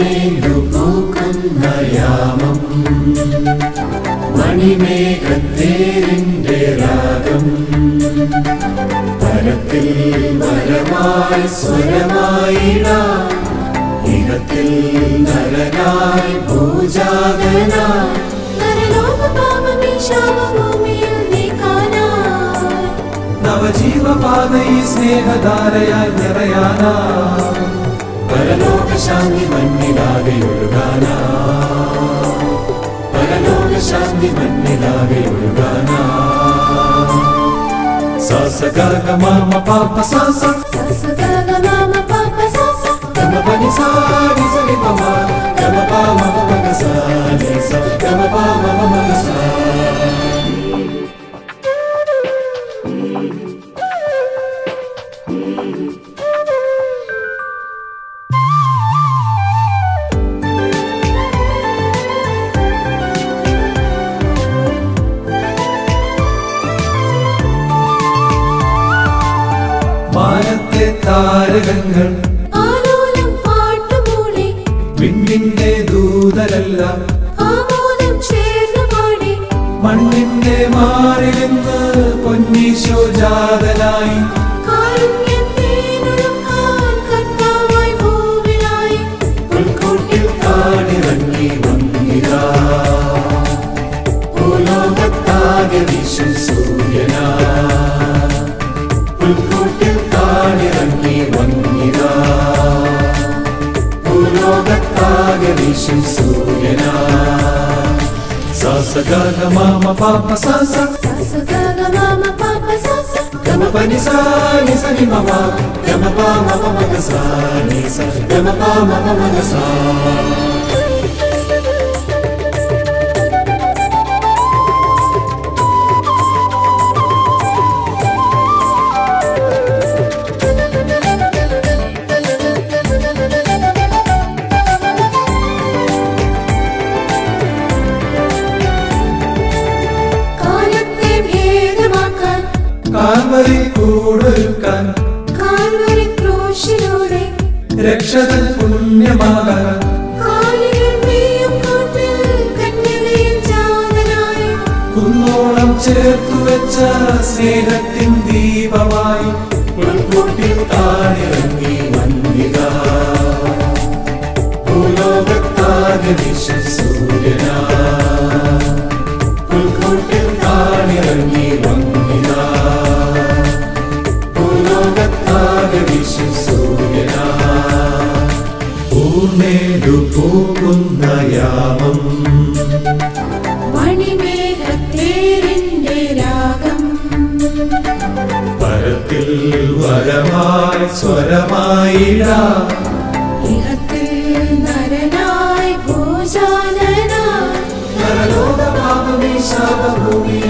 പൂർണേണ്ടു പൂക്കുന്ന യാമം മണിമേഘത്തേരിന്റെ രാഗം. പരത്തിൽ മരമായി സ്വരമായിടാം ഇഹത്തിൽ നരനായി ഭൂജാതനായി നരലോകപാപമീ ശാപഭൂമിയിൽ നീ കാണാൻ നവജീവപാതയി സ്നേഹധാരയായി നിറയാനാ. శాంతి మన్నిలాగయుడుగానా పరలోక శాంతి మన్నిలాగయుడుగానా సాసగాక మామ పాప సాస సాసగాక మామ పాప సాస తమ పని సారి సరి పమ తమ పామ పగ సారి స తమ పా താരകങ്ങൾ വിണ്ണിന്റെ ദൂതരല്ല. മണ്ണിന്റെ മാറിലിന്ന് പൊന്നീശോ ജാതനായി. ഭൂലോകത്താകെ വിശും యేసు సూర్యనా? సాస గగ మామ పాప సాస. సాస గగ మామ పాప సాస. గమ పని సాని సని మమ. గమ పా మమ మగ సాని స గమ పా మమ మగ సా കാൽവരി കൂടൊരുക്കാൻ കാൽവരി ക്രൂശിലൂടെ രക്ഷതൻ പുണ്യമാകാൻ ചേർത്തു വെച്ച സ്നേഹത്തിൻ ദീപമായി പുൽക്കൂട്ടിൽ പൂർണേടു പോകുന്ന യാമം പരത്തിൽ വരമായി സ്വരമായിടാ. നരനായി നരലോകപാപമേ ശാപഭൂമിയിൽ